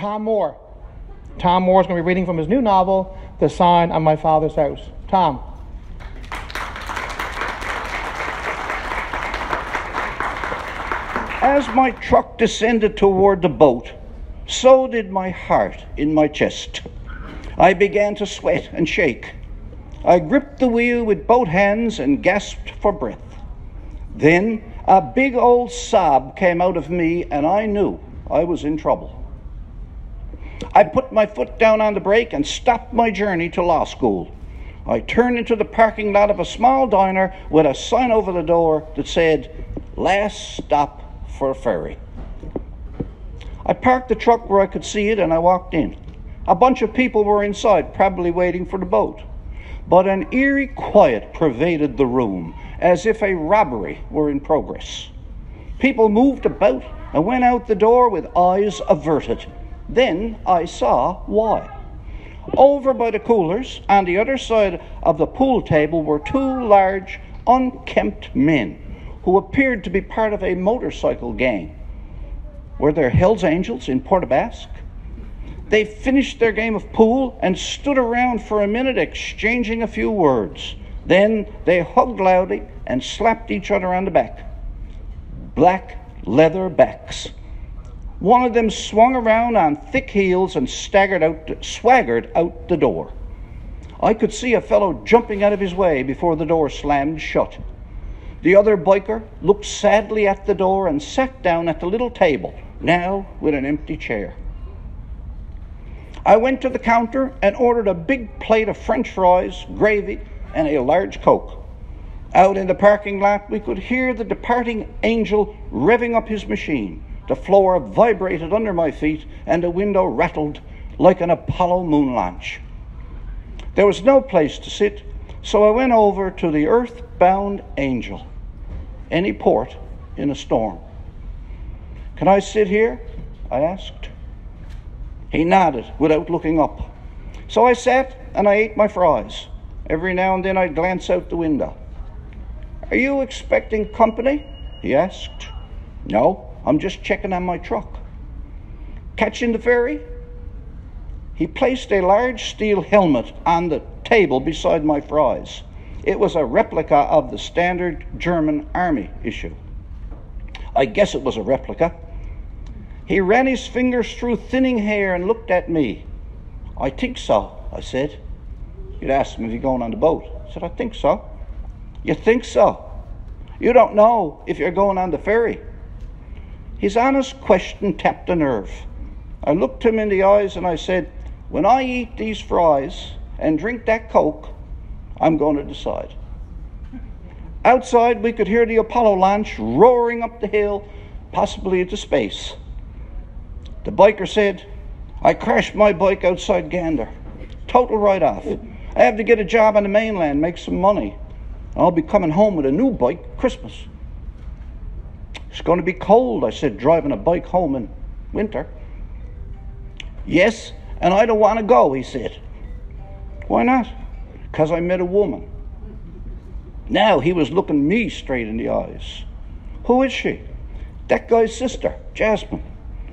Tom Moore. Tom Moore is going to be reading from his new novel, The Sign on My Father's House. Tom. As my truck descended toward the boat, so did my heart in my chest. I began to sweat and shake. I gripped the wheel with both hands and gasped for breath. Then a big old sob came out of me, and I knew I was in trouble. I put my foot down on the brake and stopped my journey to law school. I turned into the parking lot of a small diner with a sign over the door that said, Last stop for a ferry. I parked the truck where I could see it and I walked in. A bunch of people were inside, probably waiting for the boat. But an eerie quiet pervaded the room, as if a robbery were in progress. People moved about and went out the door with eyes averted. Then I saw why. Over by the coolers, on the other side of the pool table, were two large, unkempt men who appeared to be part of a motorcycle gang. Were there Hells Angels in Port aux Basques? They finished their game of pool and stood around for a minute exchanging a few words. Then they hugged loudly and slapped each other on the back. Black leather backs. One of them swung around on thick heels and staggered out, swaggered out the door. I could see a fellow jumping out of his way before the door slammed shut. The other biker looked sadly at the door and sat down at the little table, now with an empty chair. I went to the counter and ordered a big plate of french fries, gravy, and a large Coke. Out in the parking lot, we could hear the departing angel revving up his machine. The floor vibrated under my feet, and the window rattled like an Apollo moon launch. There was no place to sit, so I went over to the earthbound angel. Any port in a storm. Can I sit here? I asked. He nodded without looking up. So I sat and I ate my fries. Every now and then I'd glance out the window. Are you expecting company? He asked. No. I'm just checking on my truck. Catching the ferry? He placed a large steel helmet on the table beside my fries. It was a replica of the standard German army issue. I guess it was a replica. He ran his fingers through thinning hair and looked at me. I think so, I said. You'd asked me if he's going on the boat. I said, I think so. You think so? You don't know if you're going on the ferry. His honest question tapped a nerve. I looked him in the eyes and I said, When I eat these fries and drink that Coke, I'm going to decide. Outside, we could hear the Apollo launch roaring up the hill, possibly into space. The biker said, I crashed my bike outside Gander. Total write off. I have to get a job on the mainland, make some money. I'll be coming home with a new bike Christmas. It's going to be cold, I said, driving a bike home in winter. Yes, and I don't want to go, he said. Why not? Because I met a woman. Now he was looking me straight in the eyes. Who is she? That guy's sister, Jasmine.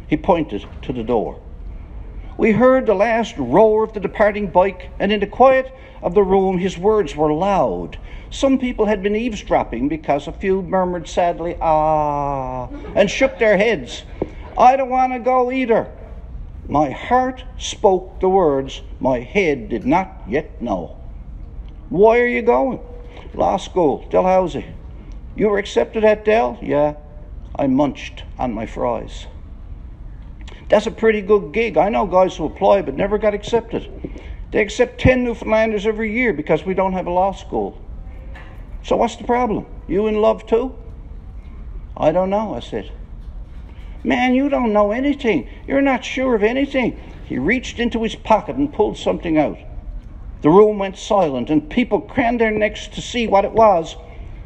He pointed to the door. We heard the last roar of the departing bike, and in the quiet of the room his words were loud. Some people had been eavesdropping because a few murmured sadly, ah, and shook their heads. I don't want to go either. My heart spoke the words my head did not yet know. Why are you going? Law school, Dalhousie. You were accepted at Dal? Yeah. I munched on my fries. That's a pretty good gig. I know guys who apply but never got accepted. They accept 10 Newfoundlanders every year because we don't have a law school. So what's the problem? You in love too? I don't know, I said. Man, you don't know anything. You're not sure of anything. He reached into his pocket and pulled something out. The room went silent, and people craned their necks to see what it was,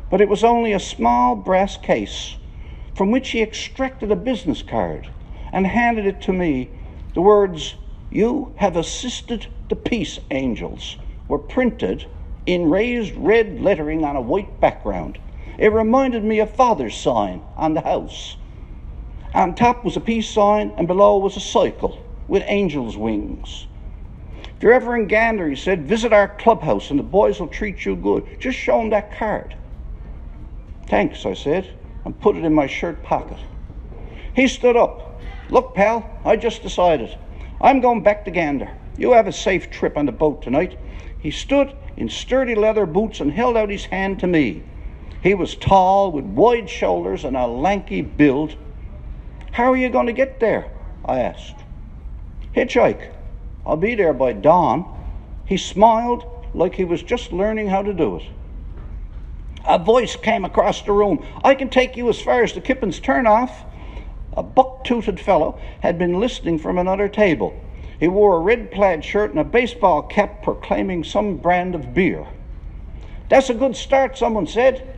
but it was only a small brass case from which he extracted a business card and handed it to me. The words, You have assisted the peace angels, were printed in raised red lettering on a white background. It reminded me of Father's sign on the house. On top was a peace sign, and below was a cycle with angel's wings. If you're ever in Gander, he said, visit our clubhouse and the boys will treat you good. Just show them that card. Thanks, I said, and put it in my shirt pocket. He stood up. Look, pal, I just decided. I'm going back to Gander. You have a safe trip on the boat tonight. He stood in sturdy leather boots and held out his hand to me. He was tall, with wide shoulders and a lanky build. How are you going to get there? I asked. Hitchhike. I'll be there by dawn. He smiled like he was just learning how to do it. A voice came across the room. I can take you as far as the Kippens turnoff. A buck tooted fellow had been listening from another table. He wore a red plaid shirt and a baseball cap proclaiming some brand of beer. That's a good start, someone said.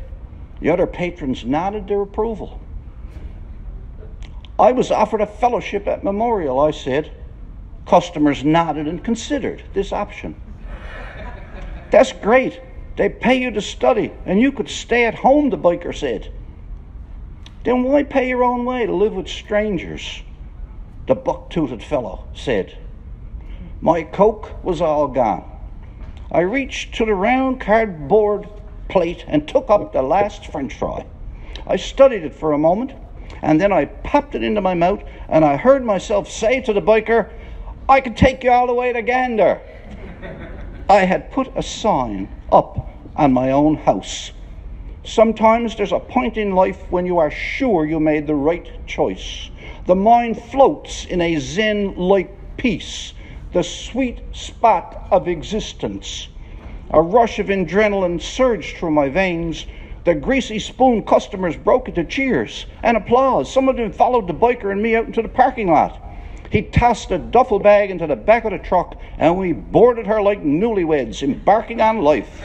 The other patrons nodded their approval. I was offered a fellowship at Memorial, I said. Customers nodded and considered this option. That's great. They pay you to study, and you could stay at home, the biker said. Then why pay your own way to live with strangers? The buck tooted fellow said. My Coke was all gone. I reached to the round cardboard plate and took up the last french fry. I studied it for a moment, and then I popped it into my mouth, and I heard myself say to the biker, I can take you all the way to Gander. I had put a sign up on my own house. Sometimes there's a point in life when you are sure you made the right choice. The mind floats in a Zen like peace the sweet spot of existence. A rush of adrenaline surged through my veins. The greasy spoon customers broke into cheers and applause. Some of them followed the biker and me out into the parking lot. He tossed a duffel bag into the back of the truck and we boarded her like newlyweds, embarking on life.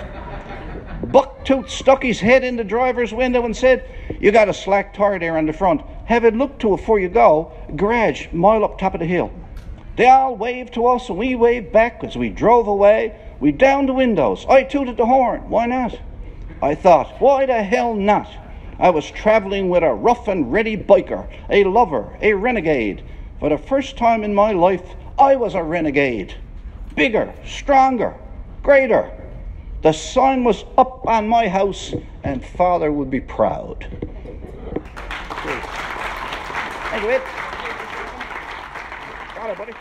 Bucktooth stuck his head in the driver's window and said, You got a slack tire there on the front. Have it looked to before you go. Garage, mile up top of the hill. They all waved to us and we waved back as we drove away. We downed the windows. I tooted the horn. Why not? I thought, why the hell not? I was traveling with a rough and ready biker, a lover, a renegade. For the first time in my life, I was a renegade. Bigger, stronger, greater. The sign was up on my house, and father would be proud. Thank you, Ed. Got it, buddy.